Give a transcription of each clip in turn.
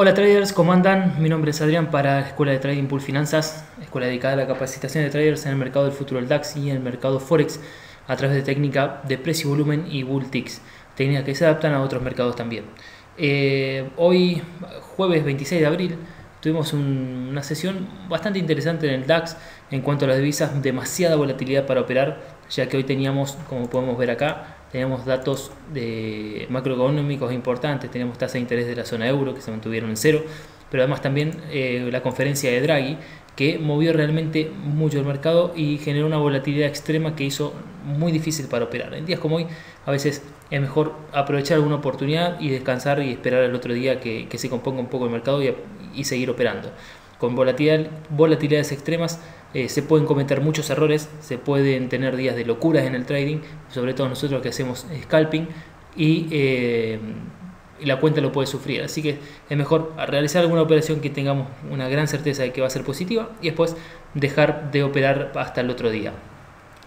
Hola traders, ¿cómo andan? Mi nombre es Adrián para la Escuela de Trading Pool Finanzas, escuela dedicada a la capacitación de traders en el mercado del futuro del DAX y en el mercado Forex a través de técnica de precio, volumen y bull ticks, técnicas que se adaptan a otros mercados también. Eh, hoy, jueves 26 de abril, tuvimos una sesión bastante interesante en el DAX en cuanto a las divisas, demasiada volatilidad para operar, ya que hoy teníamos, como podemos ver acá, teníamos datos macroeconómicos importantes, teníamos tasa de interés de la zona euro que se mantuvieron en cero, pero además también eh, la conferencia de Draghi que movió realmente mucho el mercado y generó una volatilidad extrema que hizo muy difícil para operar. En días como hoy a veces es mejor aprovechar alguna oportunidad y descansar y esperar al otro día que, se componga un poco el mercado y seguir operando con volatilidad, volatilidades extremas eh, se pueden cometer muchos errores, se pueden tener días de locuras en el trading, sobre todo nosotros que hacemos scalping y, eh, la cuenta lo puede sufrir. Así que es mejor realizar alguna operación que tengamos una gran certeza de que va a ser positiva y después dejar de operar hasta el otro día.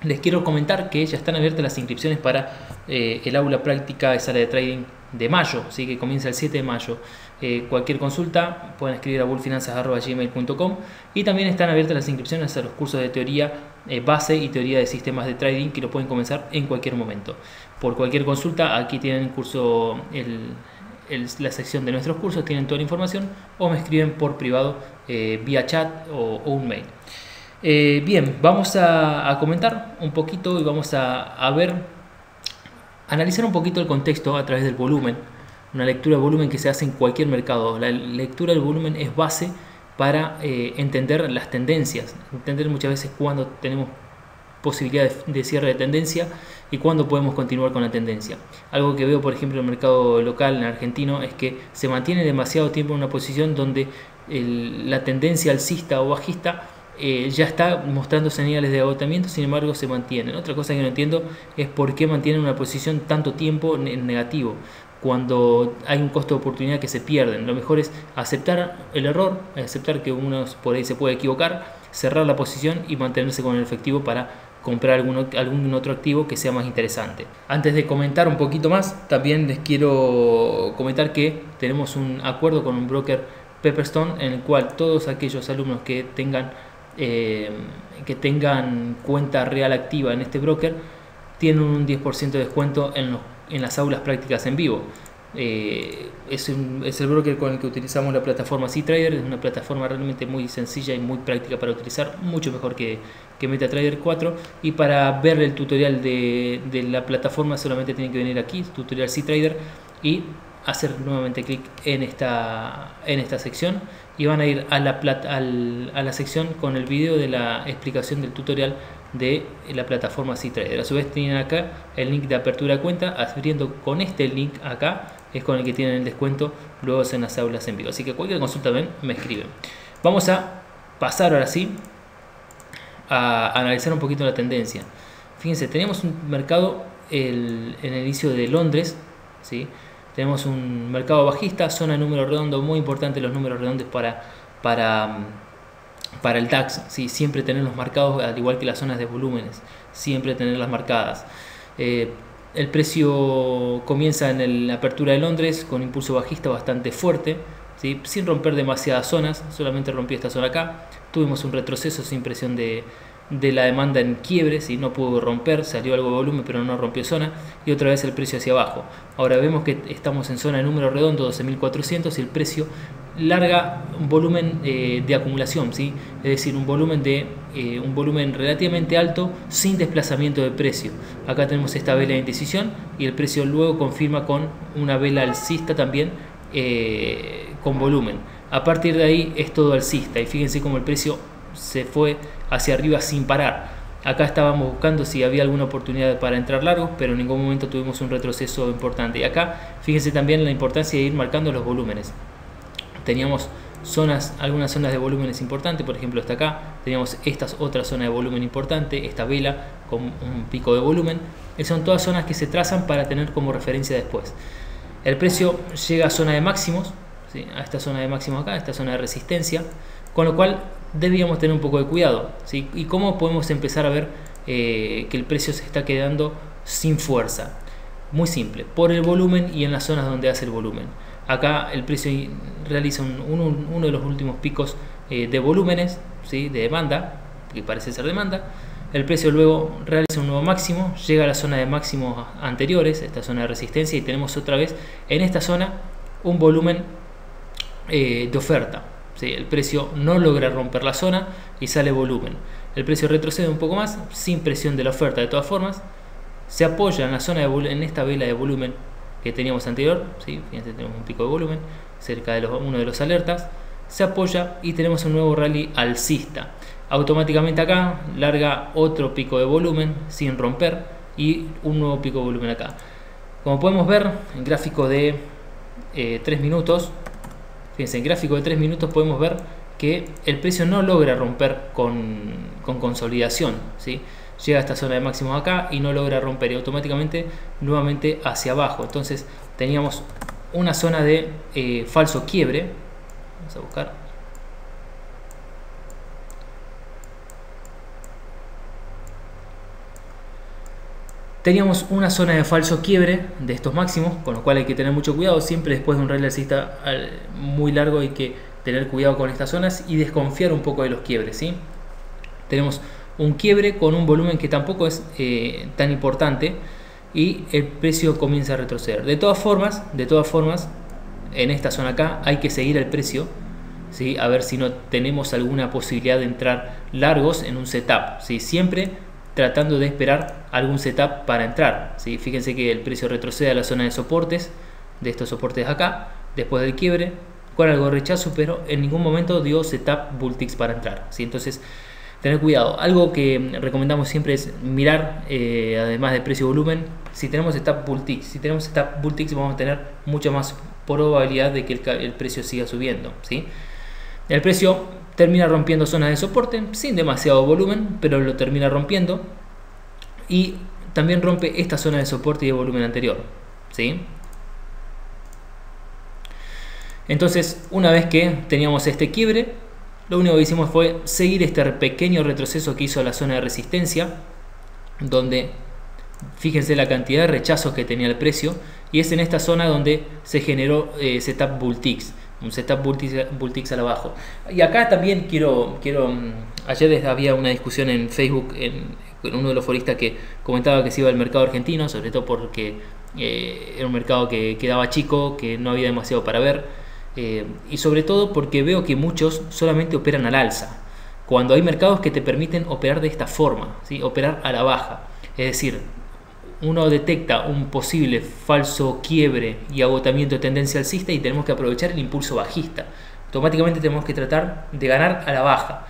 Les quiero comentar que ya están abiertas las inscripciones para eh, el aula práctica de sala de trading de mayo, así que comienza el 7 de mayo. Eh, cualquier consulta pueden escribir a bullfinanzas.gmail.com y también están abiertas las inscripciones a los cursos de teoría eh, base y teoría de sistemas de trading que lo pueden comenzar en cualquier momento. Por cualquier consulta, aquí tienen el curso, la sección de nuestros cursos, tienen toda la información o me escriben por privado vía chat o un mail. Eh, bien, vamos a, comentar un poquito y vamos a, ver, analizar un poquito el contexto a través del volumen, una lectura de volumen que se hace en cualquier mercado. La lectura del volumen es base para eh, entender las tendencias, entender muchas veces cuándo tenemos posibilidad de, cierre de tendencia y cuándo podemos continuar con la tendencia. Algo que veo, por ejemplo, en el mercado local, en argentino, es que se mantiene demasiado tiempo en una posición donde la tendencia alcista o bajista eh, ya está mostrando señales de agotamiento, sin embargo se mantienen. Otra cosa que no entiendo es por qué mantienen una posición tanto tiempo en negativo cuando hay un costo de oportunidad que se pierden. Lo mejor es aceptar el error, aceptar que uno por ahí se puede equivocar, cerrar la posición y mantenerse con el efectivo para comprar algún, algún otro activo que sea más interesante. Antes de comentar un poquito más, también les quiero comentar que tenemos un acuerdo con un broker Pepperstone en el cual todos aquellos alumnos que tengan eh, que tengan cuenta real activa en este broker tienen un 10% de descuento en, en, las aulas prácticas en vivo. Eh, es, el broker con el que utilizamos la plataforma C-Trader, es una plataforma realmente muy sencilla y muy práctica para utilizar, mucho mejor que, que MetaTrader 4. Y para ver el tutorial de, de la plataforma solamente tienen que venir aquí, tutorial C-Trader, y hacer nuevamente clic en esta, en esta sección y van a ir a la, a la sección con el video de la explicación del tutorial de la plataforma C-Trader. A su vez tienen acá el link de apertura de cuenta, abriendo con este link acá es con el que tienen el descuento luego en las aulas en vivo. Así que cualquier consulta ven, me escriben. Vamos a pasar ahora sí a analizar un poquito la tendencia. Fíjense, tenemos un mercado en el inicio de Londres, ¿sí? Tenemos un mercado bajista, zona de número redondo, muy importante los números redondos para, para, para el DAX. ¿sí? Siempre tenerlos marcados, al igual que las zonas de volúmenes, siempre tenerlas marcadas. Eh, el precio comienza en la apertura de Londres con impulso bajista bastante fuerte, ¿sí? sin romper demasiadas zonas, solamente rompió esta zona acá. Tuvimos un retroceso sin presión de, de la demanda en quiebre, si no pudo romper, salió algo de volumen pero no rompió zona y otra vez el precio hacia abajo. Ahora vemos que estamos en zona de número redondo 12.400 y el precio larga un volumen eh, de acumulación, ¿sí? es decir, un volumen, de, eh, un volumen relativamente alto sin desplazamiento de precio. Acá tenemos esta vela de indecisión y el precio luego confirma con una vela alcista también eh, con volumen. A partir de ahí es todo alcista y fíjense cómo el precio se fue hacia arriba sin parar. Acá estábamos buscando si había alguna oportunidad para entrar largos, pero en ningún momento tuvimos un retroceso importante. Y acá, fíjense también la importancia de ir marcando los volúmenes. Teníamos zonas, algunas zonas de volúmenes importantes, por ejemplo, hasta acá, teníamos estas otras zonas de volumen importante, esta vela con un pico de volumen. son todas zonas que se trazan para tener como referencia después. El precio llega a zona de máximos, a esta zona de máximos acá, a esta zona de resistencia, con lo cual debíamos tener un poco de cuidado. ¿sí? ¿Y cómo podemos empezar a ver eh, que el precio se está quedando sin fuerza? Muy simple, por el volumen y en las zonas donde hace el volumen. Acá el precio realiza uno de los últimos picos eh, de volúmenes, ¿sí? de demanda, que parece ser demanda. El precio luego realiza un nuevo máximo, llega a la zona de máximos anteriores, esta zona de resistencia, y tenemos otra vez en esta zona un volumen eh, de oferta. El precio no logra romper la zona y sale volumen. El precio retrocede un poco más, sin presión de la oferta de todas formas. Se apoya en la zona de en esta vela de volumen que teníamos anterior, ¿sí? fíjense tenemos un pico de volumen cerca de uno de los alertas, se apoya y tenemos un nuevo rally alcista. Automáticamente acá larga otro pico de volumen sin romper y un nuevo pico de volumen acá. Como podemos ver en gráfico de 3 eh, minutos, fíjense, en gráfico de 3 minutos podemos ver que el precio no logra romper con, con consolidación, ¿sí? llega a esta zona de máximo acá y no logra romper y automáticamente nuevamente hacia abajo. Entonces teníamos una zona de eh, falso quiebre. Vamos a buscar. Teníamos una zona de falso quiebre de estos máximos, con lo cual hay que tener mucho cuidado. Siempre después de un rally alcista muy largo hay que tener cuidado con estas zonas y desconfiar un poco de los quiebres. ¿sí? Tenemos un quiebre con un volumen que tampoco es eh, tan importante y el precio comienza a retroceder. De todas formas, de todas formas, en esta zona acá hay que seguir el precio, ¿sí? a ver si no tenemos alguna posibilidad de entrar largos en un setup, ¿sí? siempre tratando de esperar algún setup para entrar. ¿sí? Fíjense que el precio retrocede a la zona de soportes, de estos soportes acá, después del quiebre, con algo de rechazo, pero en ningún momento dio setup bullticks para entrar. ¿sí? Entonces, tener cuidado. Algo que recomendamos siempre es mirar, eh, además de precio-volumen, si tenemos esta bullticks. Si tenemos esta bullticks vamos a tener mucha más probabilidad de que el, precio siga subiendo. ¿sí? El precio termina rompiendo zonas de soporte sin demasiado volumen, pero lo termina rompiendo. Y también rompe esta zona de soporte y de volumen anterior. ¿sí? Entonces, una vez que teníamos este quiebre, lo único que hicimos fue seguir este pequeño retroceso que hizo la zona de resistencia, donde fíjense la cantidad de rechazos que tenía el precio, y es en esta zona donde se generó eh, setup bull ticks, un setup al abajo. Y acá también quiero, quiero mm, ayer había una discusión en Facebook en, uno de los foristas que comentaba que se iba al mercado argentino, sobre todo porque eh, era un mercado que quedaba chico, que no había demasiado para ver eh, y sobre todo porque veo que muchos solamente operan al alza, cuando hay mercados que te permiten operar de esta forma, ¿sí? operar a la baja. Es decir, uno detecta un posible falso quiebre y agotamiento de tendencia alcista y tenemos que aprovechar el impulso bajista. Automáticamente tenemos que tratar de ganar a la baja.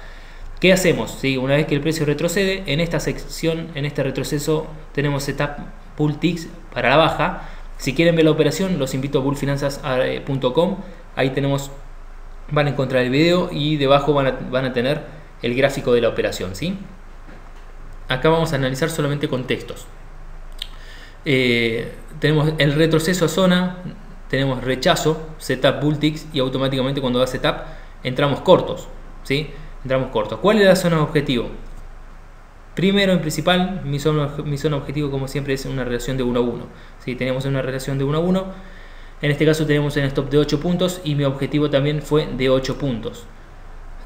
¿Qué hacemos? ¿Sí? Una vez que el precio retrocede, en esta sección, en este retroceso, tenemos setup pull ticks para la baja. Si quieren ver la operación, los invito a bullfinanzas.com Ahí tenemos, van a encontrar el video y debajo van a, van a tener el gráfico de la operación. ¿sí? Acá vamos a analizar solamente contextos. Eh, tenemos el retroceso a zona, tenemos rechazo, setup bullticks y automáticamente cuando da setup entramos cortos. ¿sí? Entramos cortos. ¿Cuál es la zona objetivo? Primero, en principal, mi zona, mi zona objetivo, como siempre, es una relación de 1 a 1. Si tenemos una relación de 1 a 1, en este caso tenemos un stop de 8 puntos y mi objetivo también fue de 8 puntos.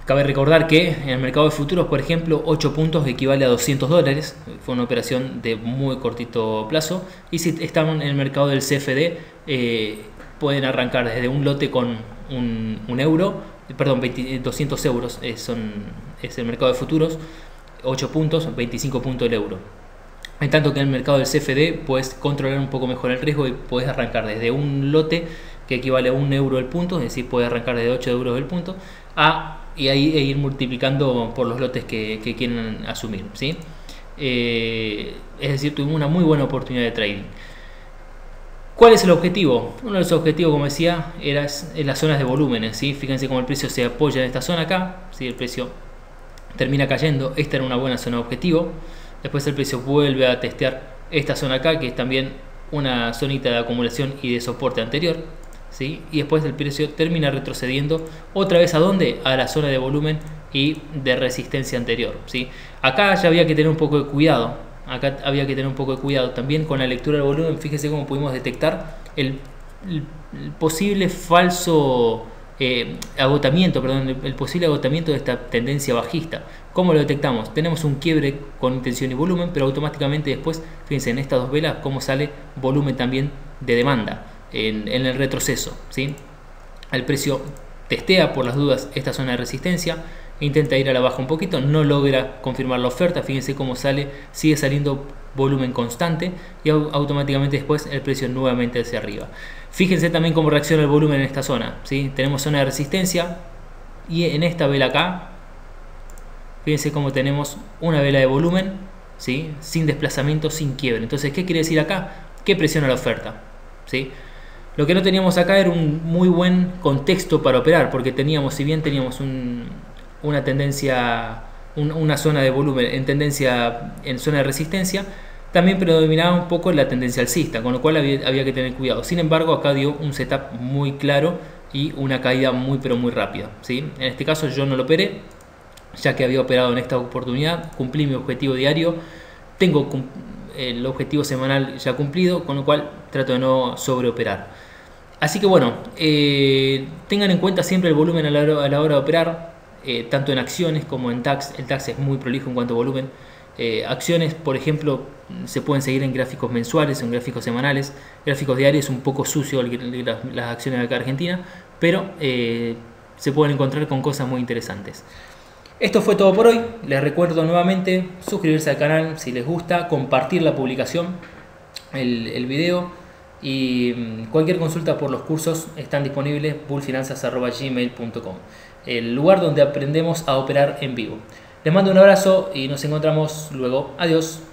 Cabe recordar que en el mercado de futuros, por ejemplo, 8 puntos equivale a 200 dólares. Fue una operación de muy cortito plazo. Y si están en el mercado del CFD, eh, pueden arrancar desde un lote con un, euro, perdón, 200 euros eh, es el mercado de futuros. 8 puntos, 25 puntos el euro. En tanto que en el mercado del CFD puedes controlar un poco mejor el riesgo y puedes arrancar desde un lote que equivale a un euro el punto, es decir, puedes arrancar desde 8 euros el punto, a, y ahí e ir multiplicando por los lotes que, quieren asumir. ¿sí? Eh, es decir, tuvimos una muy buena oportunidad de trading. ¿Cuál es el objetivo? Uno de los objetivos, como decía, era en las zonas de volúmenes. ¿sí? Fíjense cómo el precio se apoya en esta zona acá, ¿sí? el precio termina cayendo, esta era una buena zona de objetivo. Después el precio vuelve a testear esta zona acá, que es también una zonita de acumulación y de soporte anterior. Y después el precio termina retrocediendo otra vez a dónde? A la zona de volumen y de resistencia anterior. ¿sí? Acá ya había que tener un poco de cuidado. Acá había que tener un poco de cuidado. También con la lectura del volumen, fíjese cómo pudimos detectar el, posible falso eh, agotamiento, perdón, el, posible agotamiento de esta tendencia bajista. ¿Cómo lo detectamos? Tenemos un quiebre con intención y volumen, pero automáticamente después, fíjense en estas dos velas, cómo sale volumen también de demanda en, el retroceso. ¿sí? El precio testea por las dudas esta zona de resistencia, intenta ir a la baja un poquito, no logra confirmar la oferta, fíjense cómo sale, sigue saliendo volumen constante y automáticamente después el precio nuevamente hacia arriba. Fíjense también cómo reacciona el volumen en esta zona, ¿sí? tenemos zona de resistencia y en esta vela acá, fíjense cómo tenemos una vela de volumen, ¿sí? sin desplazamiento, sin quiebre. Entonces, ¿qué quiere decir acá? Que presiona la oferta. ¿sí? Lo que no teníamos acá era un muy buen contexto para operar, porque teníamos, si bien teníamos una tendencia, una zona de volumen en tendencia, en zona de resistencia, también predominaba un poco la tendencia alcista, con lo cual había, que tener cuidado. Sin embargo, acá dio un setup muy claro y una caída muy pero muy rápida. ¿sí? En este caso yo no lo operé, ya que había operado en esta oportunidad, cumplí mi objetivo diario, tengo el objetivo semanal ya cumplido, con lo cual trato de no sobreoperar. Así que bueno, eh, tengan en cuenta siempre el volumen a la hora, de operar, eh, tanto en acciones como en DAX. El DAX es muy prolijo en cuanto a volumen. Eh, acciones, por ejemplo, se pueden seguir en gráficos mensuales, en gráficos semanales. Gráficos diarios un poco sucio las, acciones de acá Argentina, pero se pueden encontrar con cosas muy interesantes. Esto fue todo por hoy. Les recuerdo nuevamente suscribirse al canal si les gusta, compartir la publicación, el, video y mm, cualquier consulta por los cursos están disponibles bullfinanzas.gmail.com, el lugar donde aprendemos a operar en vivo. Les mando un abrazo y nos encontramos luego. Adiós.